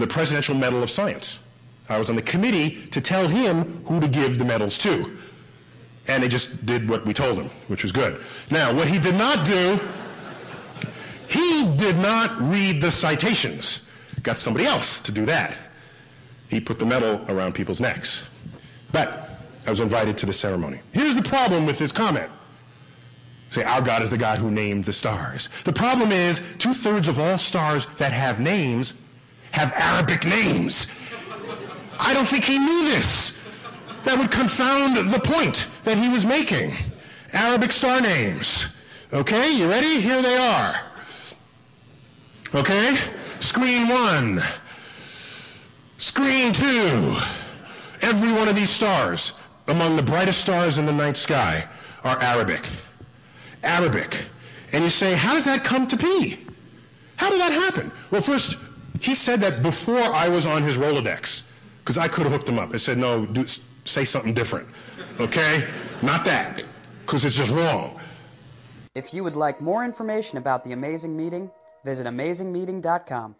the Presidential Medal of Science. I was on the committee to tell him who to give the medals to. And they just did what we told them, which was good. Now, what he did not do, he did not read the citations. Got somebody else to do that. He put the medal around people's necks. But I was invited to the ceremony. Here's the problem with this comment. Say, our God is the God who named the stars. The problem is, two thirds of all stars that have names have Arabic names. I don't think he knew this. That would confound the point that he was making. Arabic star names. Okay, you ready? Here they are. Okay? Screen one. Screen two. Every one of these stars, among the brightest stars in the night sky, are Arabic. Arabic. And you say, how does that come to be? How did that happen? Well, first, he said that before I was on his Rolodex, because I could have hooked him up. I said, no, do, say something different. Okay? Not that, because it's just wrong. If you would like more information about the Amazing Meeting, visit amazingmeeting.com.